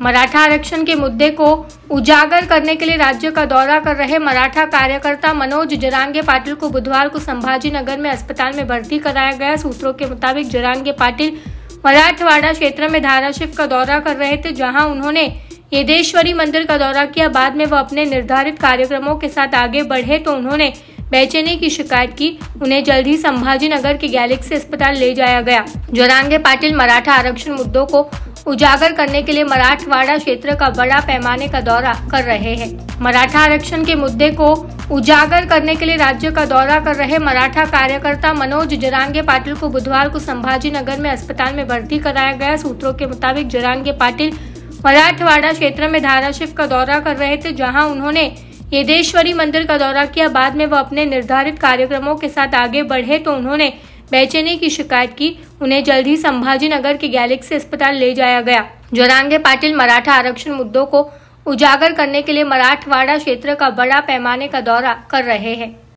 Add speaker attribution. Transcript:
Speaker 1: मराठा आरक्षण के मुद्दे को उजागर करने के लिए राज्य का दौरा कर रहे मराठा कार्यकर्ता मनोज जरांगे पाटिल को बुधवार को संभाजी नगर में अस्पताल में भर्ती कराया गया। सूत्रों के मुताबिक जरांगे पाटिल मराठवाड़ा क्षेत्र में धाराशिव का दौरा कर रहे थे, जहाँ उन्होंने येदेश्वरी मंदिर का दौरा किया। बाद में वह अपने निर्धारित कार्यक्रमों के साथ आगे बढ़े तो उन्होंने बेचैनी की शिकायत की। उन्हें जल्द ही संभाजी नगर के गैलेक्सी अस्पताल ले जाया गया। जोरांगे पाटिल मराठा आरक्षण मुद्दों को उजागर करने के लिए मराठवाड़ा क्षेत्र का बड़ा पैमाने का दौरा कर रहे हैं। मराठा आरक्षण के मुद्दे को उजागर करने के लिए राज्य का दौरा कर रहे मराठा कार्यकर्ता मनोज जरांगे पाटिल को बुधवार को संभाजी नगर में अस्पताल में भर्ती कराया गया। सूत्रों के मुताबिक जरांगे पाटिल मराठवाड़ा क्षेत्र में धाराशिव का दौरा कर रहे थे, जहाँ उन्होंने येदेश्वरी मंदिर का दौरा किया। बाद में वह अपने निर्धारित कार्यक्रमों के साथ आगे बढ़े तो उन्होंने बेचैनी की शिकायत की। उन्हें जल्द ही संभाजी नगर के गैलेक्सी अस्पताल ले जाया गया। जोरांगे पाटिल मराठा आरक्षण मुद्दों को उजागर करने के लिए मराठवाड़ा क्षेत्र का बड़ा पैमाने का दौरा कर रहे हैं।